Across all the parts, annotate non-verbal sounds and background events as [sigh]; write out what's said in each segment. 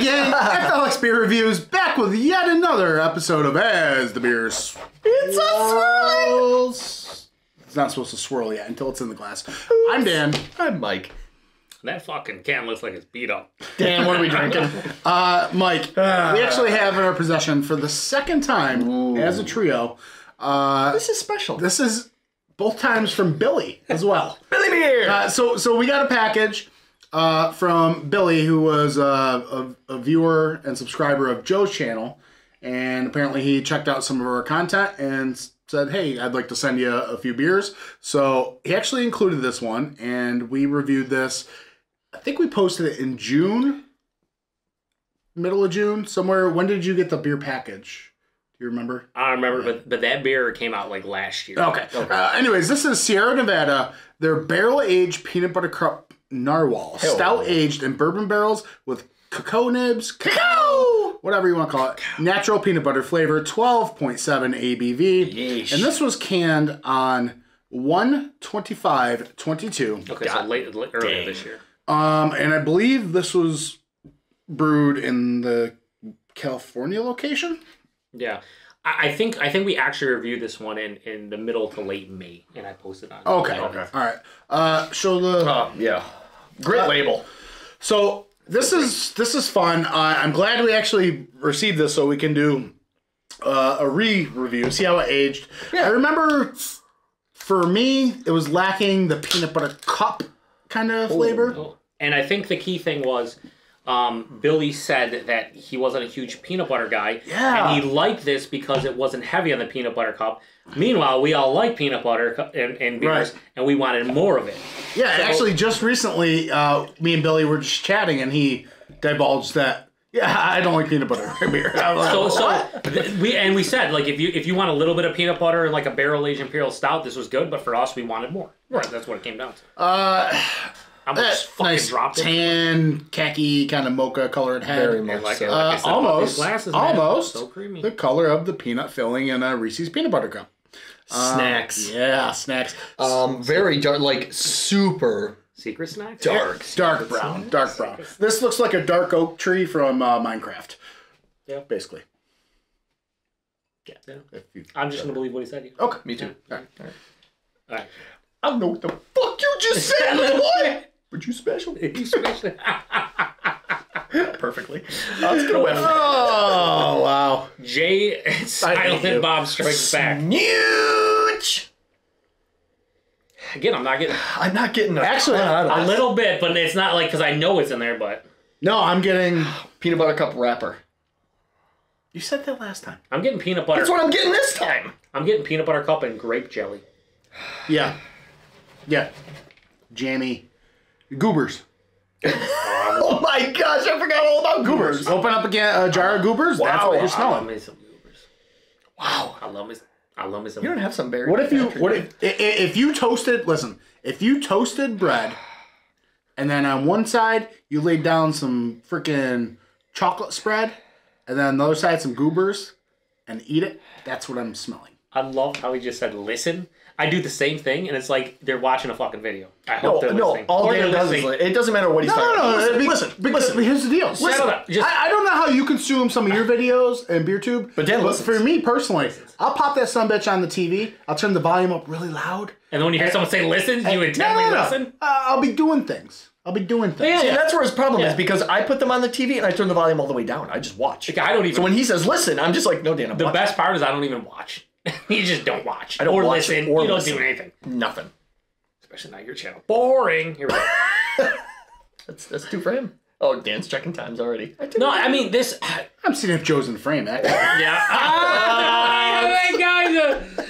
Howdy, gang! [laughs] FLX Beer Reviews back with yet another episode of As the Beers. It's a swirls. It's not supposed to swirl yet until it's in the glass. I'm Dan. I'm Mike. That fucking can looks like it's beat up. Dan, what are we drinking? [laughs] Uh, Mike, we actually have in our possession for the second time as a trio. Uh, this is special. this is both times from Billy as well. [laughs] Billy Beer. Uh, so so we got a package uh, from Billy, who was uh, a, a viewer and subscriber of Joe's channel, and apparently he checked out some of our content and said, "Hey, I'd like to send you a few beers." So he actually included this one, and we reviewed this. I think we posted it in June, middle of June, somewhere. When did you get the beer package? Do you remember? I remember, but but that beer came out like last year. Okay. Uh, anyways, this is Sierra Nevada. They're barrel aged peanut butter cup narwhal, Hell. stout aged in bourbon barrels with cocoa nibs, cacao, whatever you want to call it, natural peanut butter flavor, twelve point seven ABV, Yeesh. and this was canned on one twenty five twenty two. Okay, so late, late earlier this year. Um, and I believe this was brewed in the California location. Yeah, I, I think I think we actually reviewed this one in in the middle to late May, and I posted on. Okay. Okay. All right. Uh, show the. Uh, yeah. Great label. So this is this is fun. Uh, I'm glad we actually received this so we can do uh, a re-review, see how it aged. I remember for me it was lacking the peanut butter cup kind of flavor. And I think the key thing was. Um, Billy said that he wasn't a huge peanut butter guy, Yeah. and he liked this because it wasn't heavy on the peanut butter cup. Meanwhile, we all like peanut butter and, and beers, Right. and we wanted more of it. Yeah, actually, just recently, uh, me and Billy were just chatting, and he divulged that. Yeah, [laughs] I don't like peanut butter beer. So, so we and we said like if you if you want a little bit of peanut butter and like a barrel aged imperial stout, this was good. But for us, we wanted more. Right, that's what it came down to. uh, I almost that fucking nice dropped it. tan, khaki kind of mocha colored head. Very And much like, so. like I Uh, said about almost, these glasses, man, almost so creamy. the color of the peanut filling in a Reese's peanut butter cup. Snacks. Yeah, snacks. Um, very dark, like super Secret snacks. dark. dark brown, dark brown. This looks like a dark oak tree from uh, Minecraft. Yeah. basically. Yeah. If you- I'm just gonna believe what he said. Okay, Me too. All right. All right. I don't know what the fuck you just said. [laughs] what? But you special. You special. [laughs] Perfectly. Uh, let's get away Oh wow! Jay hate you. Silent Bob strikes back. Huge. Again, I'm not getting I'm not getting a Actually, out of a little bit, but it's not like because I know it's in there. But No, I'm getting. peanut butter cup wrapper. You said that last time. I'm getting peanut butter. That's what I'm getting this time. I'm getting peanut butter cup and grape jelly. Yeah, yeah. Jammy, goobers. [laughs] Oh my gosh, I forgot all about goobers. Open up again a jar of goobers. That's what Wow. you're I love smelling. me some goobers. Wow. I love me. I love me some. You don't have some berries. What if you? What if? i- i- If you toasted? Listen, if you toasted bread, and then on one side you laid down some freaking chocolate spread, and then on the other side some goobers, and eat it. That's what I'm smelling. I love how he just said listen. I do the same thing, and it's like they're watching a fucking video. I No, hope they're no. listening. All Or Dan they're does is listening. li- it doesn't matter what he's No, talking no, no. about. be- Listen, because listen. here's the deal. Shut up. Just I, I don't know how you consume some of your [laughs] videos and BeerTube, But Dan but listens. for me personally, I'll pop that son bitch on the TV. I'll turn the volume up really loud. and then when you hear someone say listen, you No, intently no, no. listen. Uh, I'll be doing things. I'll be doing things. See, that's where his problem Yeah. is because I put them on the TV and I turn the volume all the way down. I just watch. Like, I don't even. So when he says listen, I'm just like, no, Dan, I'm the watching. best part is I don't even watch. [laughs] you just don't watch. I don't or watch listen. or you don't listen. do anything. Nothing. Especially not your channel. Boring. Here we go. [laughs] That's that's two for him. Oh, Dan's checking times already. I no, I mean this. [laughs] I'm seeing if Joe's in frame. Actually. Yeah. Ah, guys,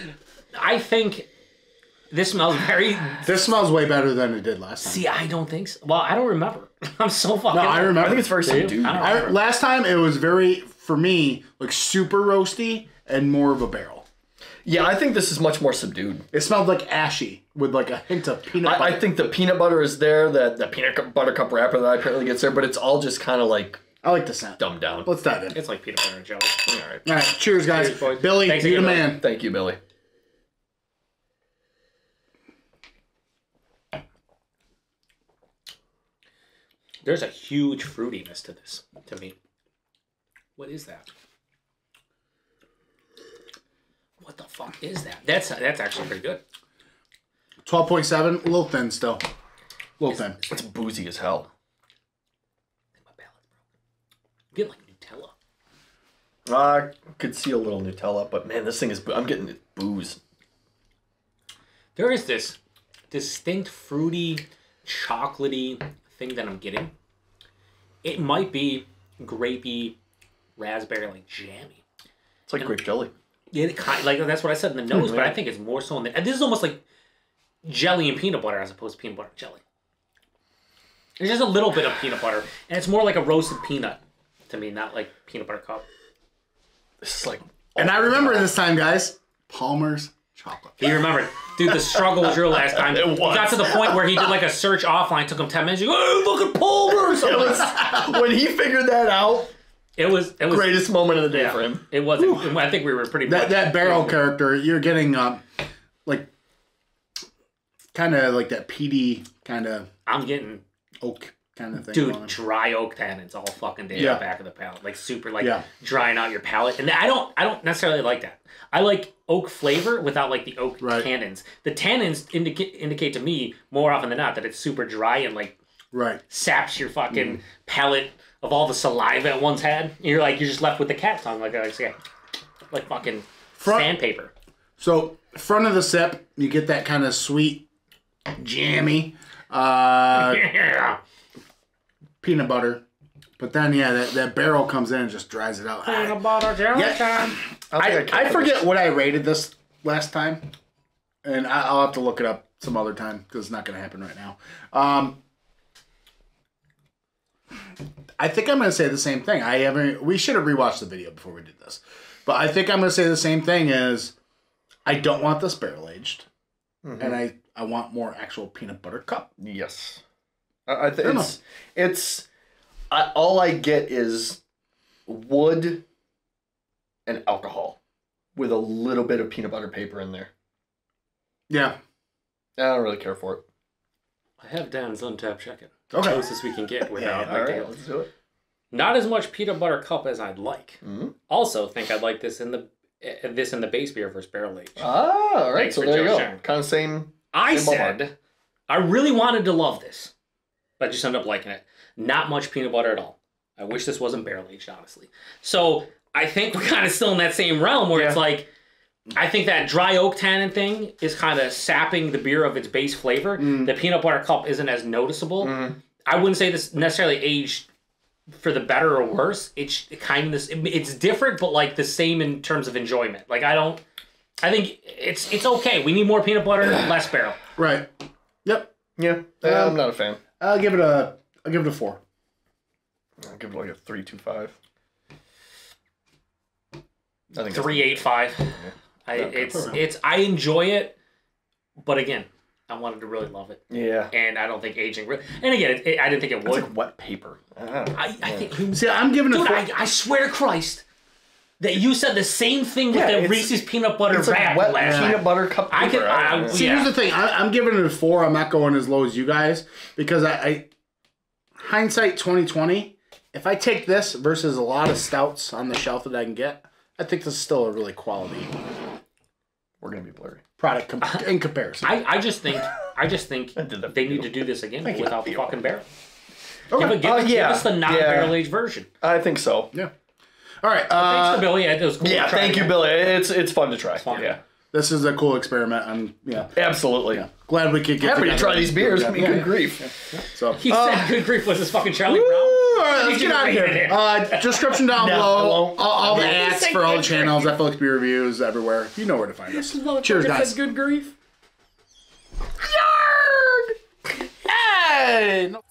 I think this smells very. this smells way better than it did last time. See, I don't think so. Well, I don't remember. I'm so fucking. no, I remember. I think it's first Do you? I don't I, last time it was very for me like super roasty and more of a barrel. Yeah, I think this is much more subdued. It smelled like ashy with like a hint of peanut butter. I, I think the peanut butter is there, the, the peanut butter cup wrapper that I apparently gets there, but it's all just kind of like I like the scent. dumbed down. Let's dive in. It's like peanut butter and jelly. All right. All right, cheers, guys. Cheers, boys. Billy, Thanks you the again, man. Thank you, Billy. There's a huge fruitiness to this, to me. What is that? What the fuck is that? That's that's actually pretty good. Twelve point seven, a little thin still. A little thin. It's boozy as hell. My palate's broken. I'm getting like Nutella. I could see a little Nutella, but man, this thing is. I'm getting booze. There is this distinct fruity, chocolatey thing that I'm getting. It might be grapey, raspberry, like jammy. It's like grape jelly. It kind like that's what I said in the hmm, nose, but I think it's more so in the. and This is almost like jelly and peanut butter as opposed to peanut butter and jelly. There's just a little bit of peanut butter, and it's more like a roasted peanut to me, not like peanut butter cup. This is like. And I remember this time, guys. Palmer's chocolate. He remembered, dude. The struggle was real last time. [laughs] It He got to the point where he did like a search offline. Took him ten minutes. He goes, "Oh, look at Palmer's." Was [laughs] when he figured that out. It was. It was. Greatest moment of the day yeah, for him. It was. I think we were pretty. That much- that barrel character, you're getting um, like kind of like that PD kind of I'm getting oak kind of thing. dude dry oak tannins all fucking day Yeah. on the back of the palate, like super like Yeah. drying out your palate. And I don't. I don't necessarily like that. I like oak flavor without like the oak Right. tannins. The tannins indicate indicate to me more often than not that it's super dry and like Right. saps your fucking Mm. palate of all the saliva it once had. And you're like you're just left with the cat tongue, like I say, like fucking Front- sandpaper. So front of the sip, you get that kind of sweet, jammy uh, [laughs] Yeah. peanut butter. But then, yeah, that, that barrel comes in and just dries it out. Peanut butter jelly Yeah. time. I, I forget what I rated this last time, and I, I'll have to look it up some other time because it's not going to happen right now. Um, I think I'm going to say the same thing. I haven't. We should have rewatched the video before we did this, but I think I'm going to say the same thing. As I don't want this barrel aged, mm-hmm. and I I want more actual peanut butter cup. Yes. I, I think Fair it's it's I, all I get is wood and alcohol with a little bit of peanut butter paper in there. Yeah. I don't really care for it. I have Dan's Untappd chicken. Okay. Closest we can get [laughs] without like, right, let's do it. Not as much peanut butter cup as I'd like. Mhm. Also, think I'd like this in the uh, this in the base beer versus barrel age. Ah, all right. Thanks So there you go. Kind of same. I Same ballpark. said I really wanted to love this, but I just ended up liking it. Not much peanut butter at all. I wish this wasn't barrel aged, honestly. So I think we're [laughs] kind of still in that same realm where it's like. I think that dry oak tannin thing is kind of sapping the beer of its base flavor. The peanut butter cup isn't as noticeable. I wouldn't say this necessarily aged for the better or worse. It's kind of this. It's different, but like the same in terms of enjoyment. Like I don't. I think it's it's okay. We need more peanut butter, [clears throat] less barrel. Right. Yep. Yeah, Um, I'm not a fan. I'll give it a. I'll give it a four. I'll give it like a three two five. I think that's- Three eight five. I Okay. it's it's I enjoy it, but again, I wanted to really love it, Yeah, and I don't think aging. Re- and again, it, it- I didn't think it it's would. like wet paper. I. I, I think, See, I'm giving it. dude. I, I swear to Christ, that you said the same thing with Yeah, the Reese's peanut butter It's wrap like wet last peanut night. butter cup. I paper. can- I- don't. See, here's the thing. I, I'm giving it a four. I'm not going as low as you guys because I, I hindsight 2020. If I take this versus a lot of stouts on the shelf that I can get, I think this is still a really quality We're gonna be blurry. product com- [laughs] in comparison. I, I just think I just think [laughs] I they for need to do this again you. without the fucking barrel. Okay. Give, it- give, Uh, us- give us the non-barrel aged version. I think so. yeah. All right. Thanks Uh, to Billy. It was cool. Yeah, to try thank you. Billy. It's it's fun to try. fun. Yeah, this is a cool experiment. I'm yeah. absolutely. Glad we could get Happy to try these beers. that. I mean, Yeah, good yeah. grief. So. He said good grief was this fucking Charlie Woo! Brown all right, let's get out of here. Uh, description down No, below. All, all the ads for all the channels, FLXB reviews everywhere. You know where to find us. Cheers, guys. Good grief. Yarg! Hey! No-